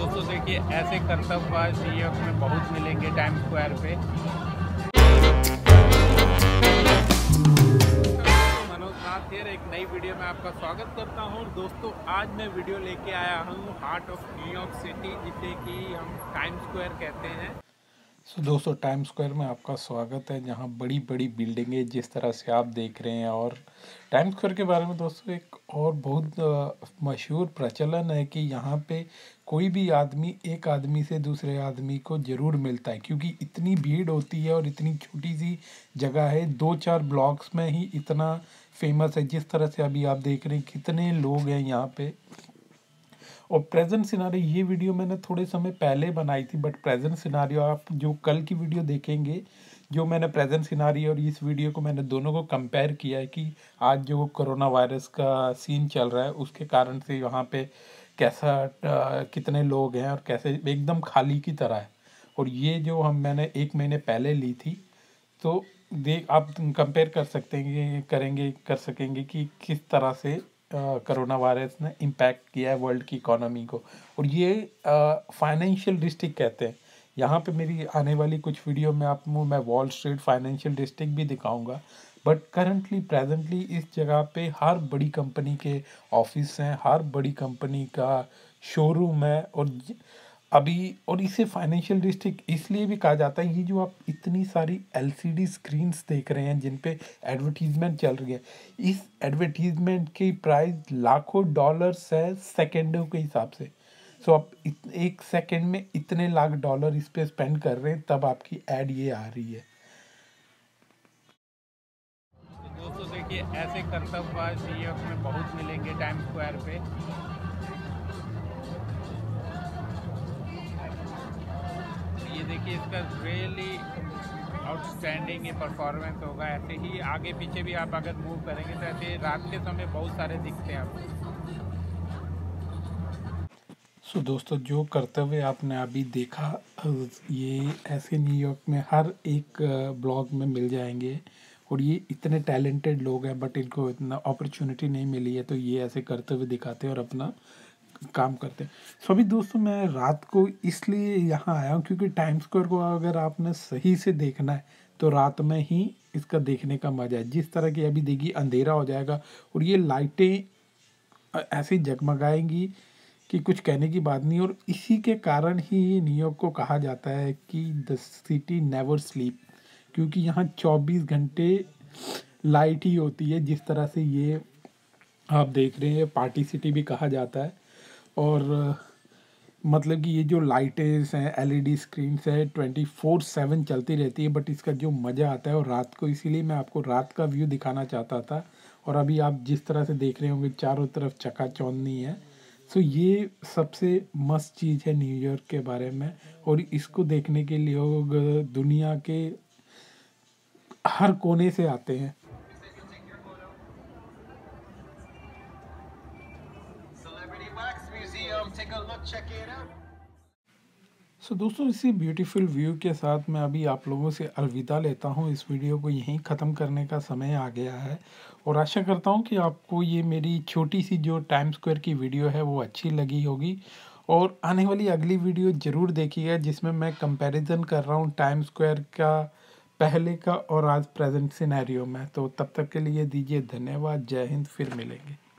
दोस्तों देखिए ऐसे कर्तव्य सी एफ़ में बहुत मिलेंगे टाइम स्क्वायर पे। मनोज एक नई वीडियो में आपका स्वागत करता हूँ। दोस्तों, आज मैं वीडियो लेके आया हूँ हार्ट ऑफ़ न्यूयॉर्क सिटी जिसे कि हम टाइम स्क्वायर कहते हैं। सो दोस्तों टाइम स्क्वायर में आपका स्वागत है, जहाँ बड़ी बड़ी बिल्डिंगें जिस तरह से आप देख रहे हैं। और टाइम स्क्वायर के बारे में, दोस्तों, एक और बहुत मशहूर प्रचलन है कि यहाँ पे कोई भी आदमी, एक आदमी से दूसरे आदमी को ज़रूर मिलता है, क्योंकि इतनी भीड़ होती है और इतनी छोटी सी जगह है। दो चार ब्लॉक्स में ही इतना फ़ेमस है, जिस तरह से अभी आप देख रहे हैं, कितने लोग हैं यहाँ पे। और प्रेजेंट सिनारियो ये वीडियो मैंने थोड़े समय पहले बनाई थी बट प्रेजेंट सिनारियो आप जो कल की वीडियो देखेंगे, जो मैंने प्रेजेंट सिनारियो और इस वीडियो को मैंने दोनों को कंपेयर किया है कि आज जो कोरोना वायरस का सीन चल रहा है, उसके कारण से यहाँ पे कैसा कितने लोग हैं और कैसे एकदम खाली की तरह है। और ये जो हम मैंने एक महीने पहले ली थी तो देख, आप कंपेयर कर सकते हैं, करेंगे, कर सकेंगे कि किस तरह से कोरोना वायरस ने इम्पैक्ट किया है वर्ल्ड की इकोनॉमी को। और ये फाइनेंशियल डिस्ट्रिक्ट कहते हैं। यहाँ पे मेरी आने वाली कुछ वीडियो में आप मैं वॉल स्ट्रीट फाइनेंशियल डिस्ट्रिक्ट भी दिखाऊँगा। बट करंटली प्रेजेंटली इस जगह पे हर बड़ी कंपनी के ऑफ़िस हैं, हर बड़ी कंपनी का शोरूम है। और अभी और इसे फाइनेंशियल डिस्ट्रिक्ट इसलिए भी कहा जाता है ये जो आप इतनी सारी एलसीडी स्क्रीन्स देख रहे हैं जिन पे एडवर्टीजमेंट चल रही है इस एडवर्टीजमेंट की प्राइस लाखों डॉलर्स है सेकेंडों के हिसाब से। सो so, आप एक सेकेंड में इतने लाख डॉलर इस पे स्पेंड कर रहे हैं तब आपकी एड ये आ रही है। दोस्तों देखिए ऐसे में बहुत मिलेंगे टाइम स्क्वायर पे। देखिए इसका रियली आउटस्टैंडिंग ये परफॉर्मेंस होगा। ऐसे ही आगे पीछे भी आप अगर मूव करेंगे तो ऐसे रात के समय बहुत सारे दिखते हैं आपको। सो so, दोस्तों जो कर्तव्य आपने अभी देखा ये ऐसे न्यूयॉर्क में हर एक ब्लॉग में मिल जाएँगे और ये इतने टैलेंटेड लोग हैं बट इनको इतना अपॉर्चुनिटी नहीं मिली है तो ये ऐसे कर्तव्य दिखाते हैं और अपना काम करते हैं। सो अभी दोस्तों, मैं रात को इसलिए यहाँ आया हूँ क्योंकि टाइम स्क्वायर को अगर आपने सही से देखना है तो रात में ही इसका देखने का मज़ा है। जिस तरह की अभी देखिए, अंधेरा हो जाएगा और ये लाइटें ऐसी जगमगाएँगी कि कुछ कहने की बात नहीं। और इसी के कारण ही न्यूयॉर्क को कहा जाता है कि द सिटी नेवर स्लीप क्योंकि यहाँ 24 घंटे लाइट ही होती है। जिस तरह से ये आप देख रहे हैं पार्टी सिटी भी कहा जाता है। और मतलब कि ये जो लाइटें हैं, एलईडी स्क्रीन्स है, ट्वेंटी फोर सेवन चलती रहती है, बट इसका जो मज़ा आता है और रात को, इसीलिए मैं आपको रात का व्यू दिखाना चाहता था। और अभी आप जिस तरह से देख रहे होंगे, चारों तरफ़ चकाचौंधी है। सो ये सबसे मस्त चीज़ है न्यूयॉर्क के बारे में। और इसको देखने के लिए लोग दुनिया के हर कोने से आते हैं। सो दोस्तों, इसी ब्यूटीफुल व्यू के साथ मैं अभी आप लोगों से अलविदा लेता हूँ। इस वीडियो को यहीं ख़त्म करने का समय आ गया है। और आशा करता हूँ कि आपको ये मेरी छोटी सी जो टाइम स्क्वायर की वीडियो है, वो अच्छी लगी होगी। और आने वाली अगली वीडियो ज़रूर देखिएगा, जिसमें मैं कंपैरिजन कर रहा हूँ टाइम स्क्वायर का, पहले का और आज प्रेजेंट सिनेरियो में। तो तब तक के लिए दीजिए धन्यवाद। जय हिंद, फिर मिलेंगे।